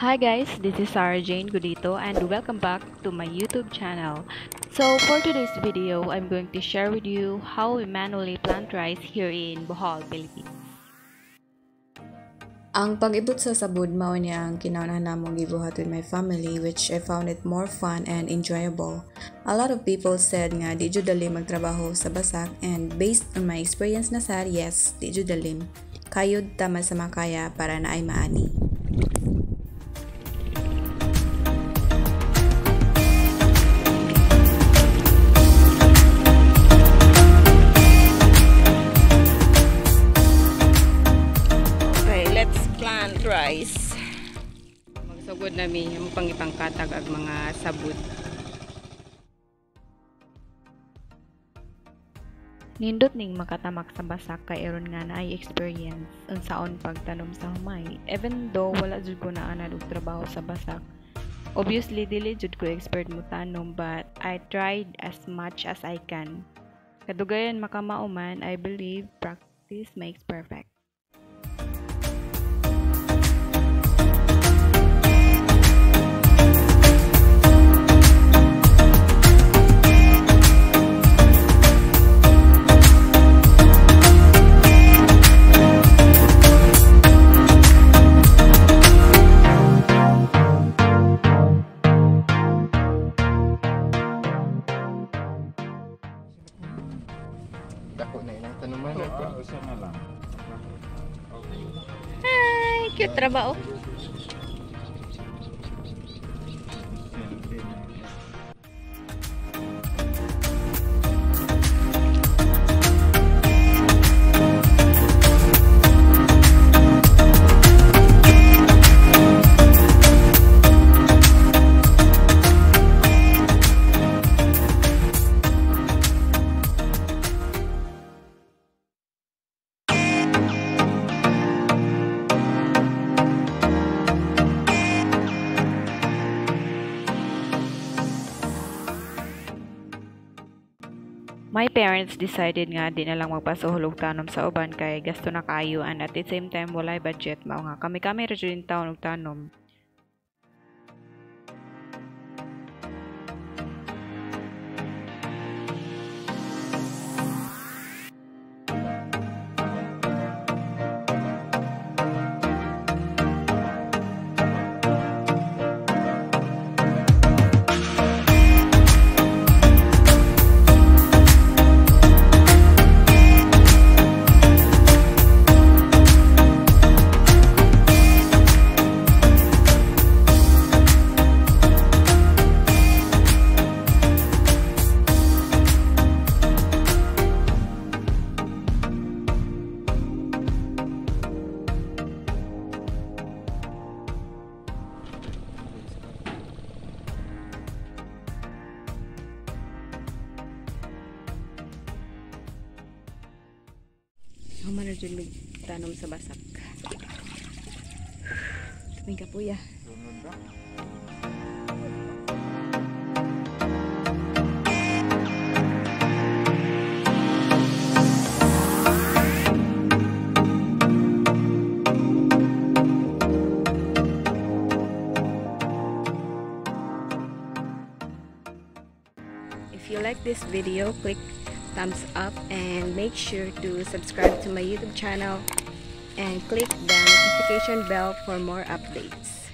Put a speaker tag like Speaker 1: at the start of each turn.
Speaker 1: Hi guys, this is Sarah Jane Gudito and welcome back to my YouTube channel. So for today's video, I'm going to share with you how we manually plant rice here in Bohol, Philippines.
Speaker 2: Ang pag-ibot sa sabud mao niya ang kinaunahan namong gibuhat with my family which I found it more fun and enjoyable. A lot of people said nga di jud dali magtrabaho sa basak and based on my experience na sad, yes, di jud dalim. Kayod tama sa makaya para na ay maani.
Speaker 3: Magsugod namin yung pangipangkatag ag mga sabud.
Speaker 1: Nindot ning makatamak sa basak kay aron nga na ay experience unsaon pagtanom sa humay. Even though wala jud ko na anad og trabaho sa basak. Obviously dili jud ko expert mo tanom but I tried as much as I can. Kadugayan makamauman, I believe practice makes perfect.
Speaker 4: Dako na ilang tanuman
Speaker 5: Ito,
Speaker 4: nato.
Speaker 5: ah, isa na lang.
Speaker 3: Ay, cute trabaho.
Speaker 1: My parents decided nga di na lang magpasuhulog tanom sa uban kay gasto na kayo and at the same time walay budget mao nga kami kami ra taon og tanom.
Speaker 3: Human na dyan tanom sa basak. Tuming ka po ya. If you like this video, click thumbs up and make sure to subscribe to my YouTube channel and click the notification bell for more updates.